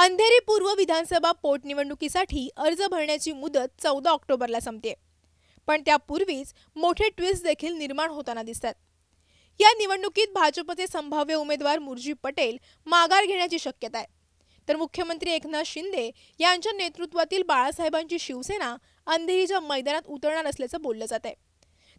अंधेरी पूर्व विधानसभा पोटनिवडणुकीसाठी अर्ज भरण्याची मुदत चौदा ऑक्टोबरला संपते. पण त्यापूर्वीच मोठे ट्विस्ट देखील निर्माण होताना दिसतात. या निवडणुकीत भाजपचे संभाव्य उमेदवार मुरजी पटेल माघार घेण्याची शक्यता आहे. तर मुख्यमंत्री एकनाथ शिंदे यांच्या नेतृत्वातील बाळासाहेबांची शिवसेना अंधेरीच्या मैदानात उतरणार असल्याचं बोललं जात आहे.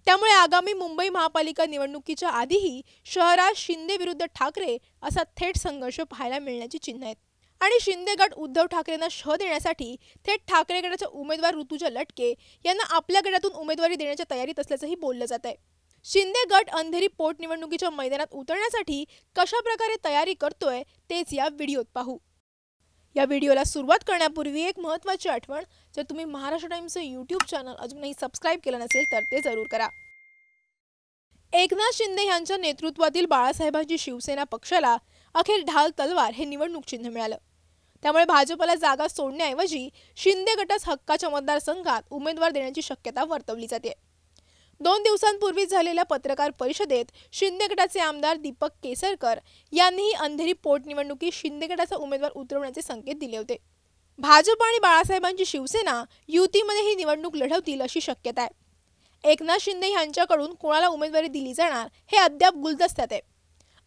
त्यामुळे आगामी मुंबई महापालिका निवडणुकीच्या आधीही शहरात शिंदे विरुद्ध ठाकरे असा थेट संघर्ष पाहायला मिळण्याची चिन्ह आहेत. आणि शिंदे गट उद्धव ठाकरेंना शह देण्यासाठी थेट ठाकरे गटाच्या उमेदवार ऋतुजा लटके यांना आपल्या गटातून उमेदवारी देण्याच्या तयारीत असल्याचंही बोललं जात आहे. शिंदे गट अंधेरी पोटनिवडणुकीच्या मैदानात उतरण्यासाठी कशा प्रकारे तयारी करतोय तेच या व्हिडिओत पाहू. या व्हिडिओला सुरुवात करण्यापूर्वी एक महत्त्वाची आठवण जर तुम्ही महाराष्ट्र टाइम्सचं यूट्यूब चॅनल अजूनही सबस्क्राईब केलं नसेल तर ते जरूर करा. एकनाथ शिंदे यांच्या नेतृत्वातील बाळासाहेबांची शिवसेना पक्षाला अखेर ढाल तलवार हे निवडणूक चिन्ह मिळालं. त्यामुळे भाजपला जागा सोडण्याऐवजी शिंदे गटास हक्काच्या मतदारसंघात उमेदवार देण्याची शक्यता वर्तवली जाते. दोन दिवसांपूर्वी झालेल्या पत्रकार परिषदेत शिंदे गटाचे आमदार दीपक केसरकर यांनीही अंधेरी पोटनिवडणुकीत शिंदे गटाचा उमेदवार उतरवण्याचे संकेत दिले होते. भाजप आणि बाळासाहेबांची शिवसेना युतीमध्ये ही निवडणूक लढवतील अशी शक्यता आहे. एकनाथ शिंदे यांच्याकडून कोणाला उमेदवारी दिली जाणार हे अद्याप गुलदस्त्यात आहे.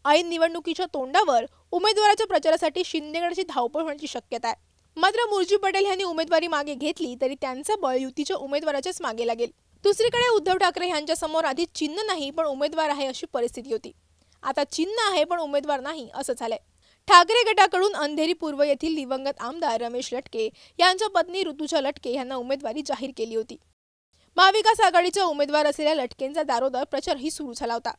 ऐन निवडणुकीच्या तोंडावर उमेदवाराच्या प्रचारासाठी शिंदेगडाची धावपळ होण्याची शक्यता आहे. मात्र मुरजी पटेल यांनी उमेदवारी मागे घेतली तरी त्यांचं बळ युतीच्या उमेदवाराच्याच मागे लागेल. दुसरीकडे उद्धव ठाकरे यांच्या समोर आधी चिन्ह नाही पण उमेदवार आहे अशी परिस्थिती होती. आता चिन्ह आहे पण उमेदवार नाही असं झालंय. ठाकरे गटाकडून अंधेरी पूर्व येथील दिवंगत आमदार रमेश लटके यांच्या पत्नी ऋतुजा लटके यांना उमेदवारी जाहीर केली होती. महाविकास आघाडीच्या उमेदवार असलेल्या लटकेंचा दारोदार प्रचारही सुरू झाला होता.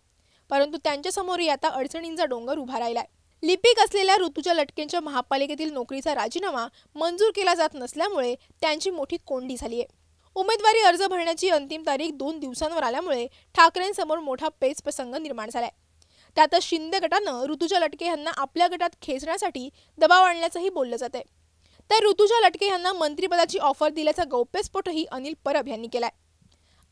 परंतु त्यांच्यासमोरही आता अडचणींचा डोंगर उभा राहिलाय. लिपिक असलेल्या ऋतुजा लटकेंच्या महापालिकेतील नोकरीचा राजीनामा मंजूर केला जात नसल्यामुळे त्यांची मोठी कोंडी झाली आहे उमेदवारी अर्ज भरण्याची अंतिम तारीख दोन दिवसांवर आल्यामुळे ठाकरेंसमोर मोठा पेच प्रसंग निर्माण झालाय. त्यातच शिंदे गटानं ऋतुजा लटके यांना आपल्या गटात खेचण्यासाठी दबाव आणल्याचंही बोललं जात आहे तर ऋतुजा लटके यांना मंत्रिपदाची ऑफर दिल्याचा गौप्यस्फोटही अनिल परब यांनी केलाय.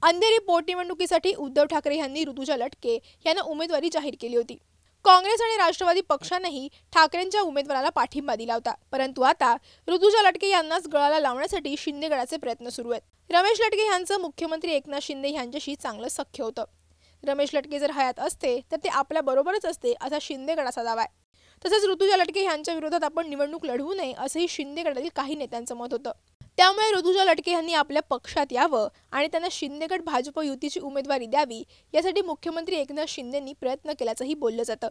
अंधेरी पोटनिवडणुकीसाठी उद्धव ठाकरे यांनी ऋतुजा लटके यांना उमेदवारी जाहीर केली होती. काँग्रेस आणि राष्ट्रवादी पक्षानंही ठाकरेंच्या उमेदवाराला पाठिंबा दिला होता. परंतु आता ऋतुजा लटके यांनाच गळाला लावण्यासाठी शिंदे गडाचे प्रयत्न सुरू आहेत. रमेश लटके यांचं मुख्यमंत्री एकनाथ शिंदे यांच्याशी चांगलं सख्य होतं. रमेश लटके जर हयात असते तर ते आपल्या बरोबरच असते असा शिंदे गडाचा दावा आहे. तसंच ऋतुजा लटके यांच्या विरोधात आपण निवडणूक लढवू नये असंही शिंदे गटातील काही नेत्यांचं मत होतं. त्यामुळे ऋतुजा लटके यांनी आपल्या पक्षात यावं आणि त्यांना शिंदेगड भाजप युतीची उमेदवारी द्यावी यासाठी मुख्यमंत्री एकनाथ शिंदेंनी प्रयत्न केल्याचंही बोललं जातं.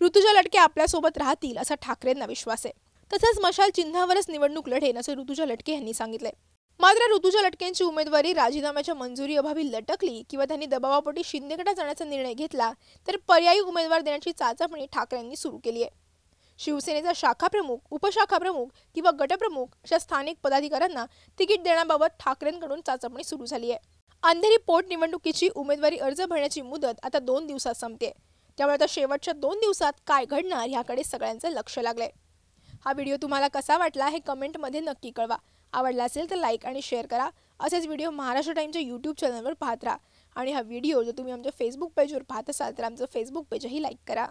ऋतुजा लटके आपल्यासोबत राहतील असा ठाकरेंना विश्वास आहे. तसंच मशाल चिन्हावरच निवडणूक लढेन असं ऋतुजा लटके यांनी सांगितलंय. मात्र ऋतुजा लटकेंची उमेदवारी राजीनाम्याच्या मंजुरी अभावी लटकली किंवा त्यांनी दबावापोटी शिंदेगडात जाण्याचा निर्णय घेतला तर पर्यायी उमेदवार देण्याची चाचपणी ठाकरेंनी सुरू केली आहे. शिवसेनेचा शाखाप्रमुख उपशाखाप्रमुख उपशाखा प्रमुख किंवा गटप्रमुख अशा स्थानिक पदाधिकाऱ्यांना तिकीट देण्याबाबत ठाकरेंकडून चाचपणी सुरू झाली आहे. अंधेरी पोटनिवडणुकीची उमेदवारी अर्ज भरण्याची मुदत आता दोन दिवसात संपते. त्यामुळे आता शेवटच्या दोन दिवसात काय घडणार ह्याकडे सगळ्यांचं लक्ष लागलंय. हा व्हिडिओ तुम्हाला कसा वाटला हे कमेंटमध्ये नक्की कळवा. आवडला असेल तर लाईक आणि शेअर करा. असेच व्हिडिओ महाराष्ट्र टाईमच्या यूट्यूब चॅनलवर पाहत राहा. आणि हा व्हिडिओ जर तुम्ही आमच्या फेसबुक पेजवर पाहत असाल तर आमचं फेसबुक पेजही लाईक करा.